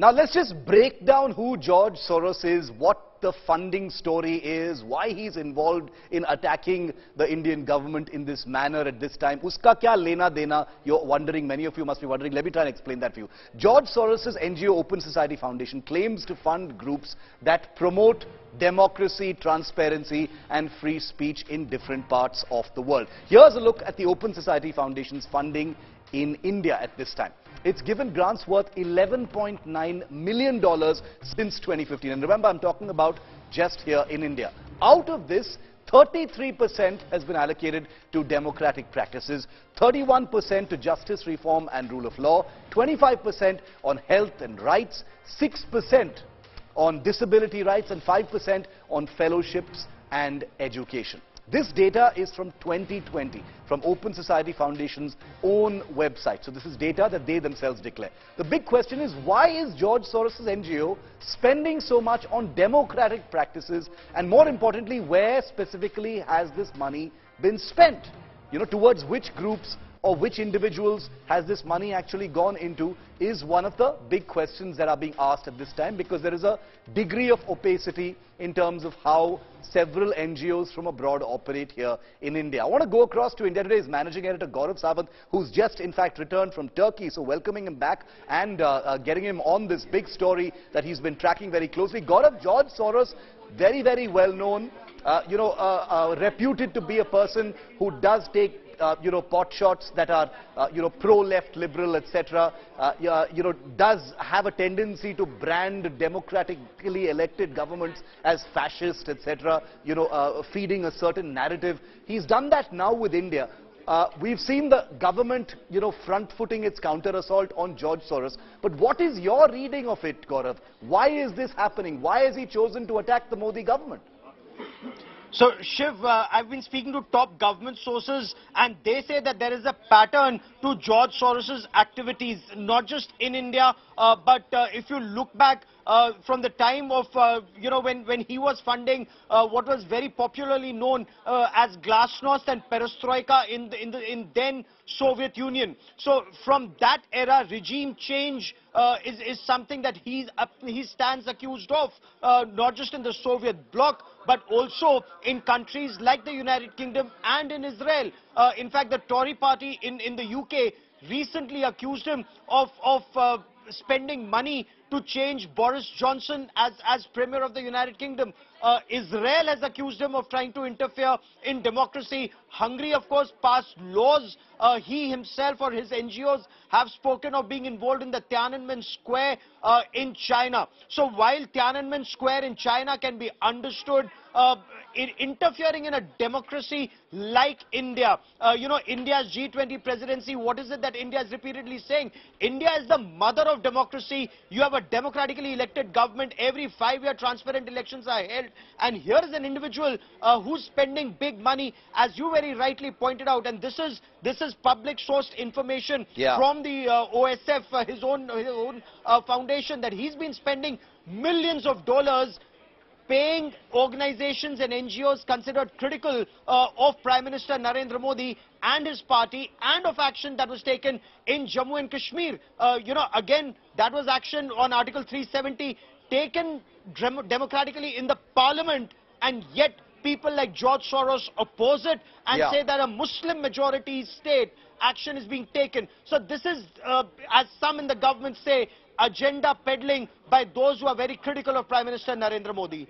Now let's just break down who George Soros is, what the funding story is, why he's involved in attacking the Indian government in this manner at this time. Uska kya lena dena? You're wondering, many of you must be wondering. Let me try and explain that for you. George Soros's NGO Open Society Foundation claims to fund groups that promote democracy, transparency and free speech in different parts of the world. Here's a look at the Open Society Foundation's funding in India at this time. It's given grants worth $11.9 million since 2015. And remember, I'm talking about just here in India. Out of this, 33% has been allocated to democratic practices, 31% to justice reform and rule of law, 25% on health and rights, 6% on disability rights and 5% on fellowships and education. This data is from 2020, from Open Society Foundation's own website. So this is data that they themselves declare. The big question is, why is George Soros' NGO spending so much on democratic practices? And more importantly, where specifically has this money been spent? You know, towards which groups or which individuals has this money actually gone into is one of the big questions that are being asked at this time because there is a degree of opacity in terms of how several NGOs from abroad operate here in India. I want to go across to India Today's managing editor Gaurav Sawant who's just in fact returned from Turkey. So welcoming him back and uh, uh, getting him on this big story that he's been tracking very closely. Gaurav, George Soros, very, very well known, uh, you know, uh, uh, reputed to be a person who does take you know, pot shots that are, uh, you know, pro-left, liberal, etc., uh, you know, does have a tendency to brand democratically elected governments as fascist, etc., you know, uh, feeding a certain narrative. He's done that now with India. Uh, we've seen the government, you know, front-footing its counter-assault on George Soros. But what is your reading of it, Gaurav? Why is this happening? Why has he chosen to attack the Modi government? So, Shiv, uh, I've been speaking to top government sources and they say that there is a pattern to George Soros's activities, not just in India, uh, but uh, if you look back uh, from the time of, uh, you know, when, when he was funding uh, what was very popularly known as Glasnost and Perestroika in, the, in, the, in then Soviet Union. So from that era, regime change is, is something that he, he stands accused of, not just in the Soviet bloc, but also in countries like the United Kingdom and in Israel. Uh, in fact, the Tory party in, in the UK recently accused him of, of uh, spending money to change Boris Johnson as, as Premier of the United Kingdom. Uh, Israel has accused him of trying to interfere in democracy. Hungary, of course, passed laws. Uh, he himself or his NGOs have spoken of being involved in the Tiananmen Square uh, in China. So while Tiananmen Square in China can be understood uh, in interfering in a democracy like India. Uh, you know, India's G20 presidency, what is it that India is repeatedly saying? India is the mother of democracy. You have a democratically elected government. Every five-year transparent elections are held. And here is an individual uh, who's spending big money, as you very rightly pointed out. And this is this is public sourced information yeah. from the uh, OSF, uh, his own, his own uh, foundation, that he's been spending millions of dollars paying organizations and NGOs considered critical uh, of Prime Minister Narendra Modi and his party and of action that was taken in Jammu and Kashmir. Uh, you know, again, that was action on Article 370 taken democratically in the parliament and yet people like George Soros oppose it and yeah. say that a Muslim majority state action is being taken. So this is, uh, as some in the government say, agenda peddling by those who are very critical of Prime Minister Narendra Modi.